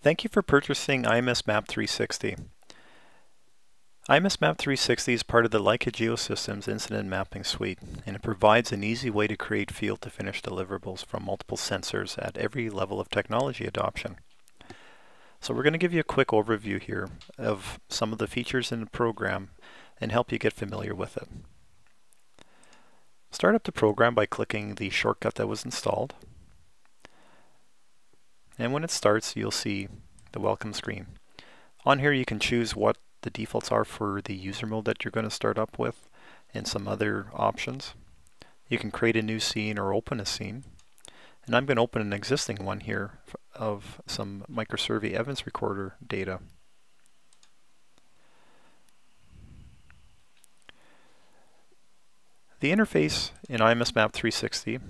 Thank you for purchasing IMS Map 360. IMS Map 360 is part of the Leica Geosystems Incident Mapping Suite, and it provides an easy way to create field-to-finish deliverables from multiple sensors at every level of technology adoption. So we're going to give you a quick overview here of some of the features in the program and help you get familiar with it. Start up the program by clicking the shortcut that was installed. And when it starts, you'll see the welcome screen. On here, you can choose what the defaults are for the user mode that you're going to start up with and some other options. You can create a new scene or open a scene. And I'm going to open an existing one here of some microsurvey Evidence Recorder data. The interface in IMS Map 360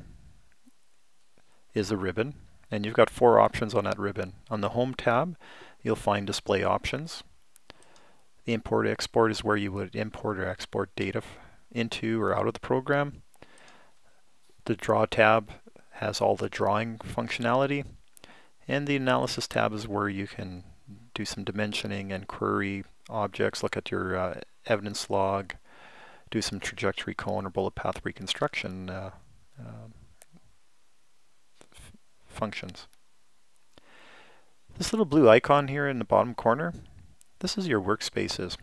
is a ribbon and you've got four options on that ribbon. On the Home tab, you'll find Display Options. The Import Export is where you would import or export data into or out of the program. The Draw tab has all the drawing functionality. And the Analysis tab is where you can do some dimensioning and query objects, look at your uh, evidence log, do some trajectory cone or bullet path reconstruction uh, uh, functions. This little blue icon here in the bottom corner, this is your workspaces.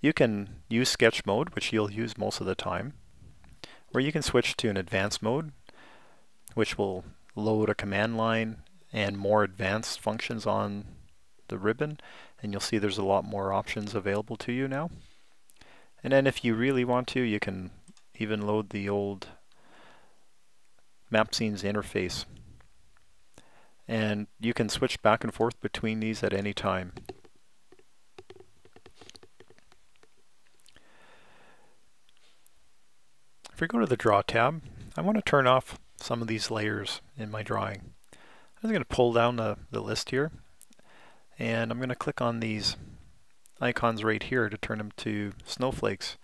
You can use sketch mode, which you'll use most of the time, or you can switch to an advanced mode, which will load a command line and more advanced functions on the ribbon, and you'll see there's a lot more options available to you now. And then if you really want to, you can even load the old MapScenes interface. And you can switch back and forth between these at any time. If we go to the Draw tab, I want to turn off some of these layers in my drawing. I'm going to pull down the, the list here and I'm going to click on these icons right here to turn them to snowflakes.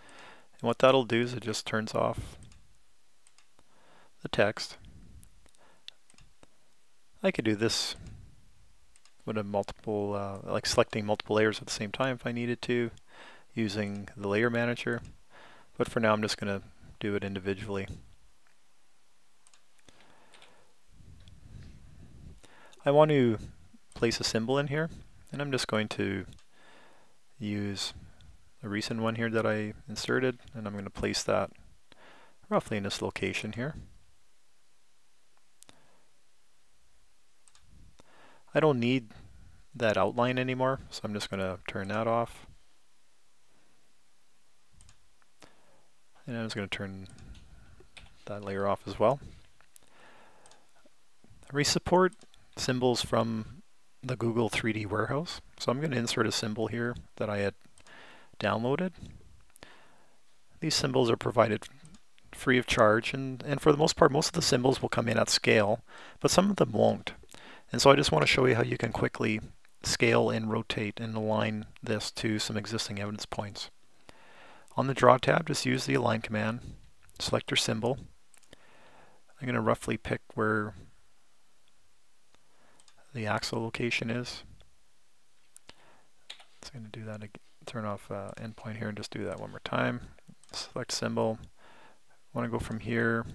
And what that'll do is it just turns off the text. I could do this with a multiple, uh, like selecting multiple layers at the same time if I needed to, using the layer manager. But for now I'm just going to do it individually. I want to place a symbol in here, and I'm just going to use a recent one here that I inserted, and I'm going to place that roughly in this location here. I don't need that outline anymore, so I'm just going to turn that off. And I'm just going to turn that layer off as well. We support symbols from the Google 3D Warehouse. So I'm going to insert a symbol here that I had downloaded. These symbols are provided free of charge and, and for the most part most of the symbols will come in at scale but some of them won't. And so I just want to show you how you can quickly scale and rotate and align this to some existing evidence points. On the Draw tab, just use the Align command, select your symbol. I'm going to roughly pick where the axle location is. I'm going to do that. Turn off uh, endpoint here and just do that one more time. Select symbol. I want to go from here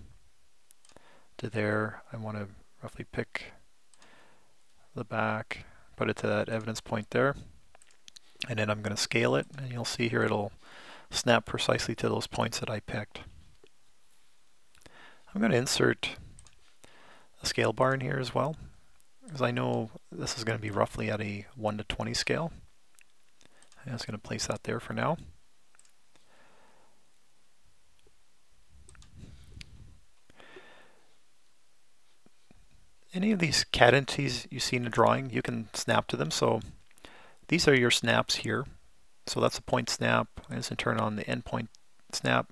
to there. I want to roughly pick the back, put it to that evidence point there. And then I'm going to scale it, and you'll see here it'll snap precisely to those points that I picked. I'm going to insert a scale bar in here as well, because I know this is going to be roughly at a 1 to 20 scale. I'm just going to place that there for now. Any of these CAD entities you see in a drawing, you can snap to them. So these are your snaps here. So that's a point snap. I just turn on the endpoint snap.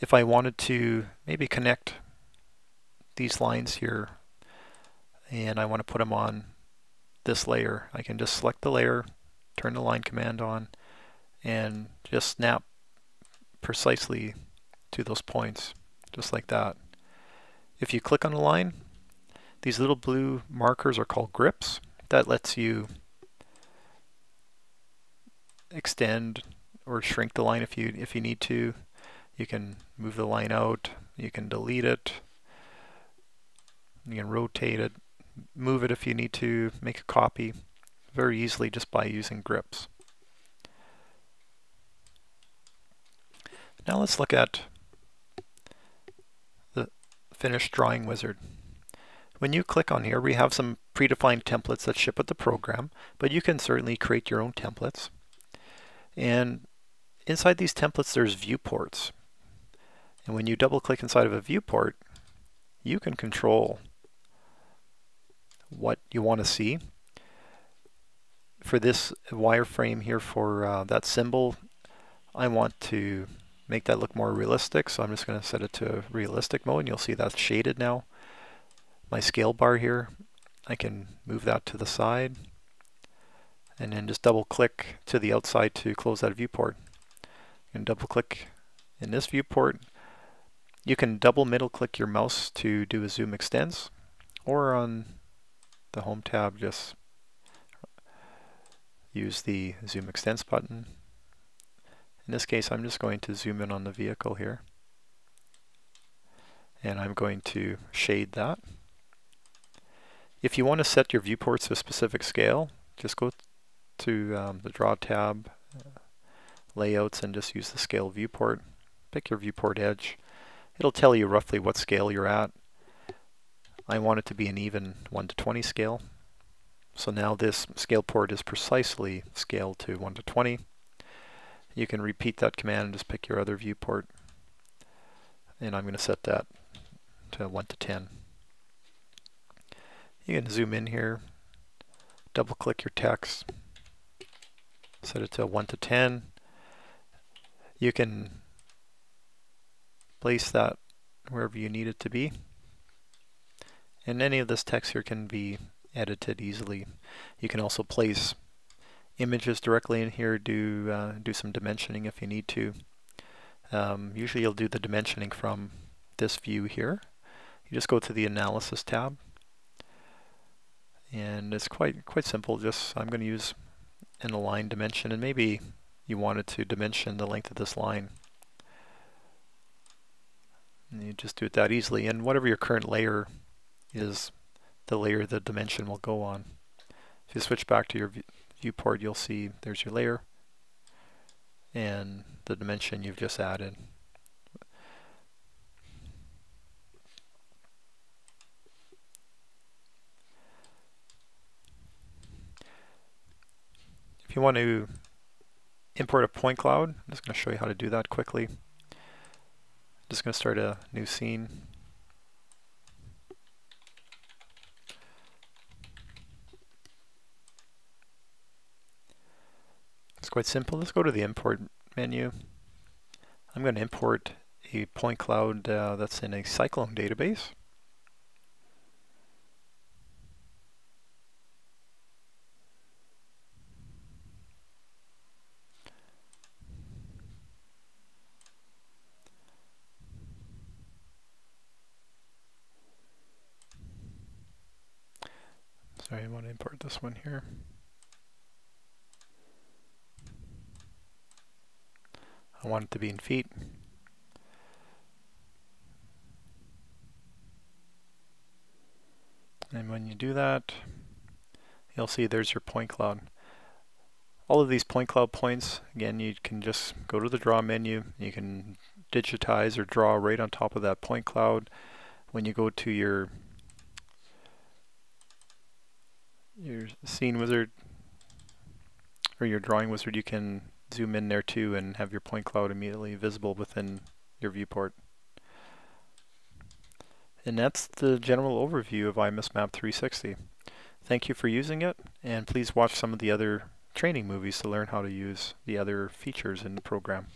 If I wanted to maybe connect these lines here and I want to put them on this layer, I can just select the layer, turn the line command on, and just snap precisely to those points, just like that. If you click on a line, these little blue markers are called grips. that lets you extend or shrink the line if you if you need to. You can move the line out, you can delete it, you can rotate it, move it if you need to, make a copy very easily just by using grips. Now let's look at the finished drawing wizard. When you click on here, we have some predefined templates that ship with the program, but you can certainly create your own templates. And inside these templates, there's viewports. And when you double click inside of a viewport, you can control what you want to see. For this wireframe here for uh, that symbol, I want to make that look more realistic, so I'm just going to set it to realistic mode, and you'll see that's shaded now. My scale bar here, I can move that to the side, and then just double click to the outside to close that viewport. And double click in this viewport. You can double middle click your mouse to do a zoom extends, or on the home tab just use the zoom extends button in this case, I'm just going to zoom in on the vehicle here. And I'm going to shade that. If you want to set your viewports to a specific scale, just go to um, the Draw tab, uh, Layouts, and just use the Scale Viewport. Pick your viewport edge. It'll tell you roughly what scale you're at. I want it to be an even 1 to 20 scale. So now this scale port is precisely scaled to 1 to 20. You can repeat that command and just pick your other viewport. And I'm going to set that to 1 to 10. You can zoom in here, double click your text, set it to 1 to 10. You can place that wherever you need it to be. And any of this text here can be edited easily. You can also place images directly in here, do, uh, do some dimensioning if you need to. Um, usually you'll do the dimensioning from this view here. You just go to the Analysis tab. And it's quite quite simple. Just I'm going to use an align dimension, and maybe you wanted to dimension the length of this line. And you just do it that easily. And whatever your current layer is, the layer the dimension will go on. If you switch back to your viewport, you'll see there's your layer and the dimension you've just added. If you want to import a point cloud, I'm just going to show you how to do that quickly. I'm just going to start a new scene. It's quite simple. Let's go to the import menu. I'm going to import a point cloud uh, that's in a Cyclone database. I want to import this one here. I want it to be in feet. And when you do that, you'll see there's your point cloud. All of these point cloud points, again, you can just go to the draw menu. You can digitize or draw right on top of that point cloud. When you go to your your scene wizard or your drawing wizard, you can zoom in there too and have your point cloud immediately visible within your viewport. And that's the general overview of IMS Map 360. Thank you for using it, and please watch some of the other training movies to learn how to use the other features in the program.